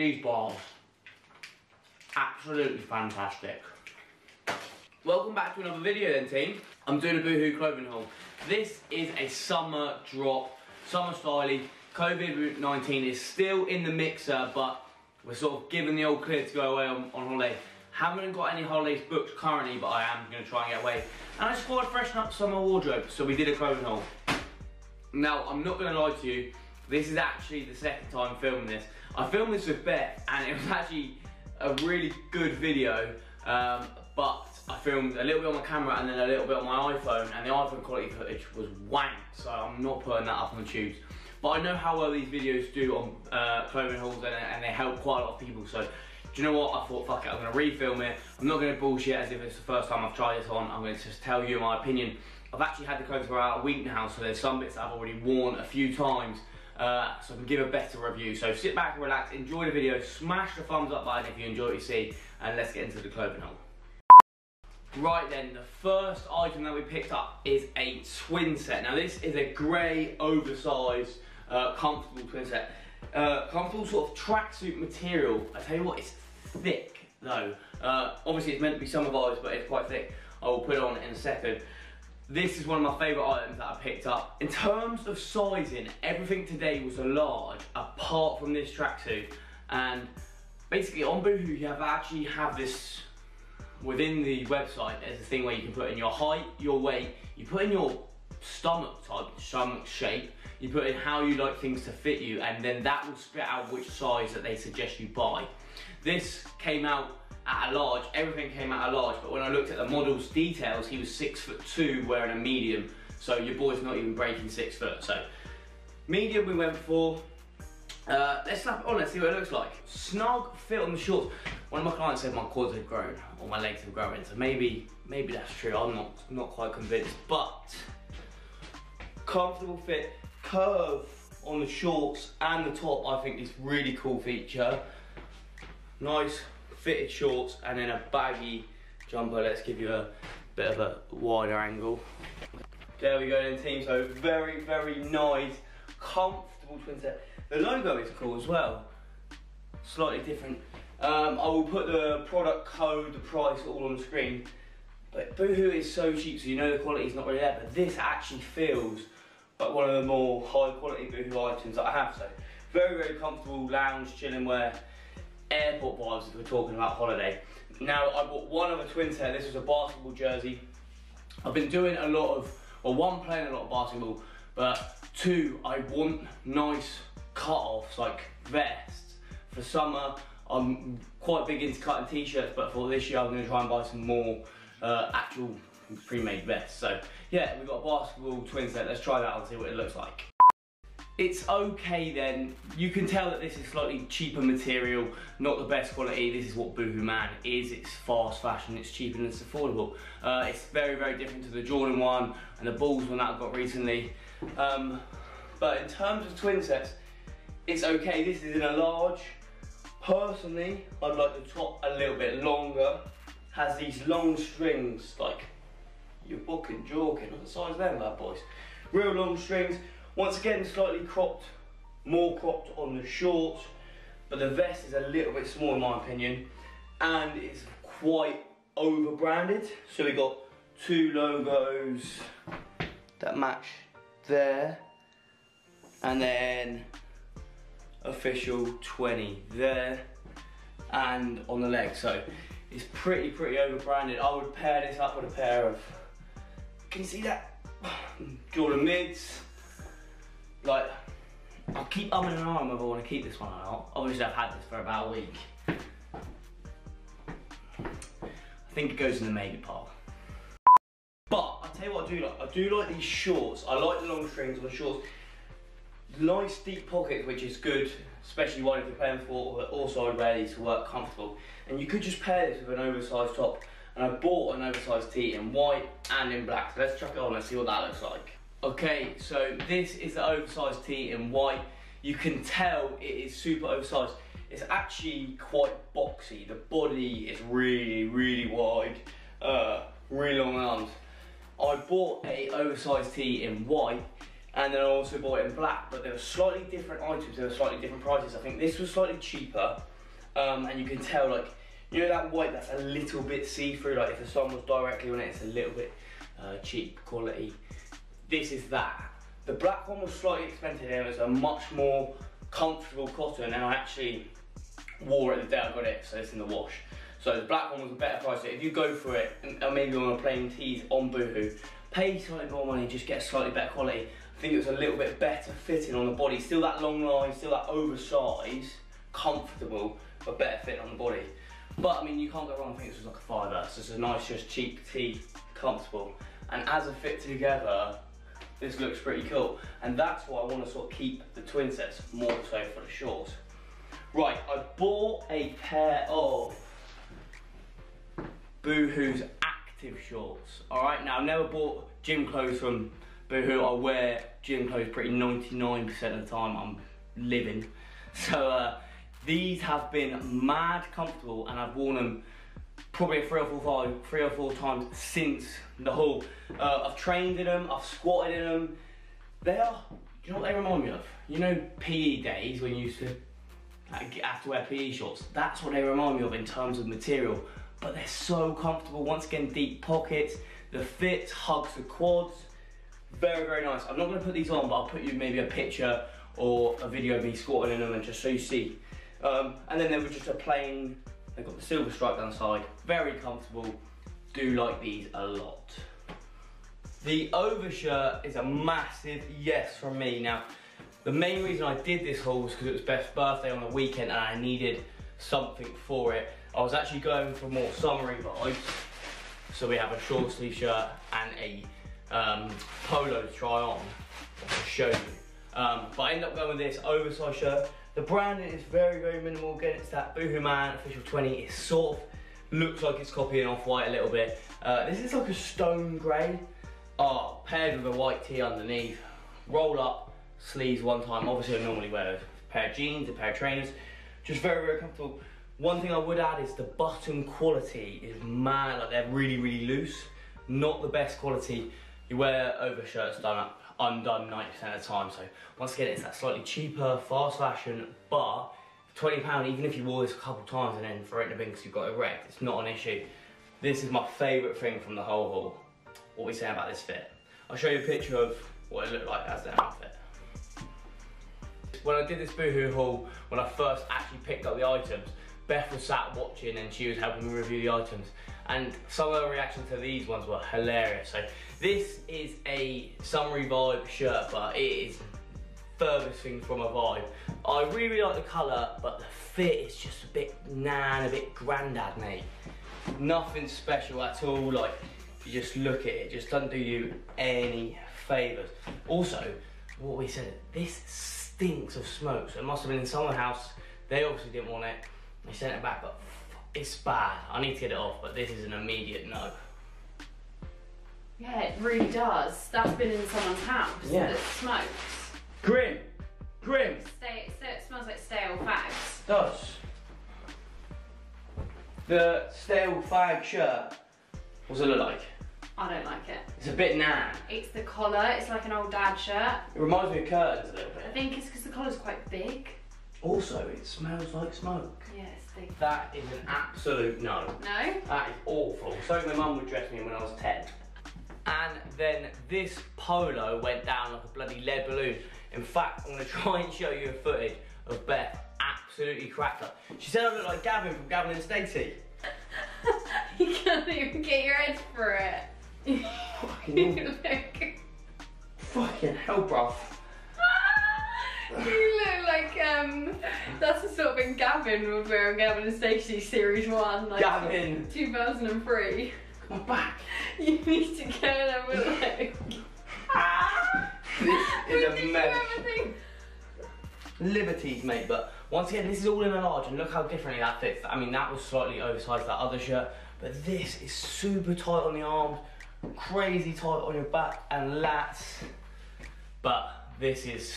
these bars. Absolutely fantastic. Welcome back to another video then team. I'm doing a Boohoo clothing haul. This is a summer drop, summer styling. COVID-19 is still in the mixer, but we're sort of giving the old clear to go away on, on holiday. Haven't got any holidays booked currently, but I am going to try and get away. And I just thought I'd freshen up summer wardrobe, so we did a clothing haul. Now, I'm not going to lie to you, this is actually the second time filming this. I filmed this with Beth, and it was actually a really good video, um, but I filmed a little bit on my camera and then a little bit on my iPhone, and the iPhone quality footage was wank, so I'm not putting that up on the tubes. But I know how well these videos do on uh, clothing hauls, and, and, they help quite a lot of people, so do you know what? I thought, fuck it, I'm gonna refilm it. I'm not gonna bullshit as if it's the first time I've tried this on. I'm gonna just tell you my opinion. I've actually had the clothes for about a week now, so there's some bits I've already worn a few times, uh, so I can give a better review. So sit back relax, enjoy the video, smash the thumbs up button if you enjoy what you see, and let's get into the clothing haul. Right then, the first item that we picked up is a twin set. Now this is a grey, oversized, uh, comfortable twin set. Uh, comfortable sort of tracksuit material. I tell you what, it's thick though. Uh, obviously it's meant to be summer vibes, but it's quite thick. I will put it on in a second. This is one of my favourite items that I picked up. In terms of sizing, everything today was a large, apart from this tracksuit. And basically on Boohoo, you have actually have this within the website. There's a thing where you can put in your height, your weight, you put in your stomach type, stomach shape, you put in how you like things to fit you, and then that will spit out which size that they suggest you buy. This came out at a large, everything came out a large, but when I looked at the model's details, he was six foot two wearing a medium, so your boy's not even breaking six foot. So medium we went for. Uh, let's slap it on, let's see what it looks like. Snug fit on the shorts. One of my clients said my quads have grown, or my legs have grown, so maybe, maybe that's true. I'm not, not quite convinced, but comfortable fit, curve on the shorts and the top, I think is really cool feature. Nice fitted shorts and then a baggy jumper. Let's give you a bit of a wider angle. There we go then team, so very, very nice, comfortable twin set. The logo is cool as well, slightly different. Um, I will put the product code, the price all on the screen. But Boohoo is so cheap, so you know the quality is not really there, but this actually feels like one of the more high quality Boohoo items that I have. So very, very comfortable lounge, chilling wear airport vibes if we're talking about holiday. Now, I bought one of a twin set. This was a basketball jersey. I've been doing a lot of, well, one, playing a lot of basketball, but two, I want nice cut-offs, like vests. For summer, I'm quite big into cutting t-shirts, but for this year, I'm gonna try and buy some more uh, actual pre-made vests. So, yeah, we've got a basketball twin set. Let's try that and see what it looks like. It's okay then. You can tell that this is slightly cheaper material, not the best quality. This is what Boohoo Man is. It's fast fashion, it's cheap and it's affordable. Uh, it's very, very different to the Jordan one and the Bulls one that I've got recently. Um, but in terms of twin sets, it's okay. This is in a large. Personally, I'd like the top a little bit longer. Has these long strings, like you're fucking jogging, what the size of them bad boys. Real long strings, once again, slightly cropped, more cropped on the shorts, but the vest is a little bit small in my opinion, and it's quite over branded. So we got two logos that match there, and then official 20 there, and on the leg. So it's pretty, pretty over branded. I would pair this up with a pair of, can you see that? Jordan mids, like, I keep umming and ahhing whether I want to keep this one or not. Obviously, I've had this for about a week. I think it goes in the maybe pile. But, I tell you what I do like. I do like these shorts. I like the long strings on the shorts. Nice deep pockets, which is good, especially while you're playing for, but also I'd wear these to work comfortable. And you could just pair this with an oversized top. And I bought an oversized tee in white and in black. So let's chuck it on and see what that looks like. Okay, so this is the oversized tee in white. You can tell it is super oversized. It's actually quite boxy. The body is really, really wide, uh, really long arms. I bought a oversized tee in white and then I also bought it in black, but they were slightly different items, they were slightly different prices. I think this was slightly cheaper, um, and you can tell like you know that white that's a little bit see-through. Like if the sun was directly on it, it's a little bit uh, cheap quality. This is that. The black one was slightly expensive and it was a much more comfortable cotton and I actually wore it the day I got it, so it's in the wash. So the black one was a better price. So if you go for it, and maybe on a plain tees on Boohoo, pay slightly more money, just get slightly better quality. I think it was a little bit better fitting on the body. Still that long line, still that oversized, comfortable, but better fit on the body. But I mean, you can't go wrong. I think this was like a fiver. So it's a nice, just cheap tee, comfortable. And as a fit together, this looks pretty cool. And that's why I want to sort of keep the twin sets more so for the shorts. Right, I bought a pair of Boohoo's active shorts. All right, now I've never bought gym clothes from Boohoo. I wear gym clothes pretty 99% of the time I'm living. So uh, these have been mad comfortable and I've worn them probably three or four, five, three or four times since the haul. Uh, I've trained in them, I've squatted in them. They are, do you know what they remind me of? You know PE days when you used to have to wear PE shorts? That's what they remind me of in terms of material but they're so comfortable. Once again, deep pockets. The fit hugs the quads. Very, very nice. I'm not gonna put these on, but I'll put you maybe a picture or a video of me squatting in them and just so you see. Um, and then there was just a plain, they've got the silver stripe down the side. Very comfortable. Do like these a lot. The overshirt is a massive yes from me. Now, the main reason I did this haul was because it was Beth's birthday on the weekend and I needed something for it. I was actually going for more summery vibes. So we have a short sleeve shirt and a um, polo to try on. I'll show you. Um, but I ended up going with this oversized shirt. The branding is very, very minimal. Again, it's that Boohoo Man Official 20. It sort of looks like it's copying Off-White a little bit. Uh, this is like a stone grey. Oh, paired with a white tee underneath. Roll up, sleeves one time. Obviously, I normally wear a pair of jeans, a pair of trainers. Just very, very comfortable. One thing I would add is the button quality is mad, like they're really, really loose. Not the best quality. You wear overshirts done up, undone 90% of the time. So once again, it's that slightly cheaper, fast fashion, but £20, even if you wore this a couple times and then throw it in the bin because you've got it wrecked, it's not an issue. This is my favourite thing from the whole haul. What we say about this fit. I'll show you a picture of what it looked like as an outfit. When I did this Boohoo haul, when I first actually picked up the items, Beth was sat watching and she was helping me review the items. And some of the reactions to these ones were hilarious. So this is a summery vibe shirt, but it is furthest thing from a vibe. I really, really like the colour, but the fit is just a bit nan, a bit grandad, mate. Nothing special at all. Like, you just look at it, it just doesn't do you any favours. Also, what we said, this stinks of smoke. So it must have been in someone's house. They obviously didn't want it. They sent it back, but it's bad. I need to get it off, but this is an immediate no. Yeah, it really does. That's been in someone's house Yeah. that smokes. Grim. Grim. Stay, it it smells like stale fags. Does. The stale fag shirt, what's it look like? I don't like it. It's a bit nan. It's the collar. It's like an old dad shirt. It reminds me of curtains a little bit. I think it's because the collar's quite big. Also, it smells like smoke. Yeah, it's big. That is an absolute no. No? That is awful. Something my mum would dress me in when I was 10. And then this polo went down like a bloody lead balloon. In fact, I'm gonna try and show you a footage of Beth absolutely cracked up. She said I look like Gavin from Gavin and Stacey. you can't even get your head for it. Fucking you hell. look. Fucking hell, bruv. you look like um. That's the sort of thing Gavin would wear on Gavin and Stacey series one, like Gavin. 2003. My back. You need to go and have a look. This is a mess. Liberties, mate, but once again, this is all in a large, and look how differently that fits. I mean, that was slightly oversized, that other shirt, but this is super tight on the arms, crazy tight on your back and lats. But this is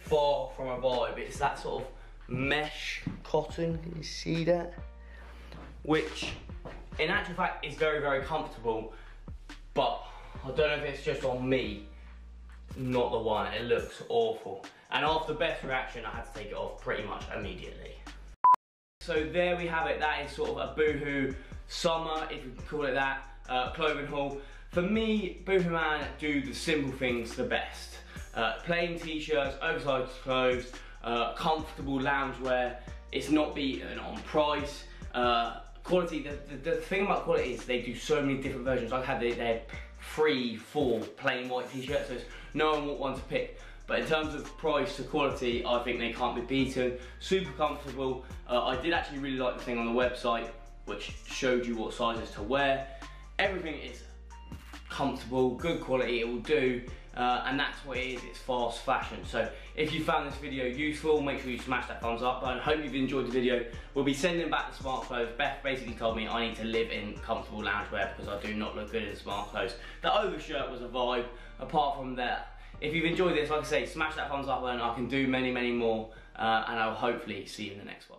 far from a vibe. It's that sort of mesh cotton, can you see that? Which, in actual fact, it's very, very comfortable, but I don't know if it's just on me, not the one. It looks awful. And after Beth's reaction, I had to take it off pretty much immediately. So there we have it. That is sort of a Boohoo summer, if you can call it that, uh, clothing haul. For me, Boohoo Man do the simple things the best. Uh, plain t-shirts, oversized clothes, uh, comfortable loungewear. It's not beaten on price. Uh, quality, the, the, the, thing about quality is they do so many different versions. I've had their, their three, four plain white t-shirts, so no one what one to pick. But in terms of price to quality, I think they can't be beaten. Super comfortable. Uh, I did actually really like the thing on the website, which showed you what sizes to wear. Everything is comfortable, good quality, it will do. Uh, and that's what it is, it's fast fashion. So if you found this video useful, make sure you smash that thumbs up button. Hope you've enjoyed the video. We'll be sending back the smart clothes. Beth basically told me I need to live in comfortable loungewear because I do not look good in smart clothes. The overshirt was a vibe. Apart from that, if you've enjoyed this, like I say, smash that thumbs up button. I can do many, many more. Uh, and I'll hopefully see you in the next one.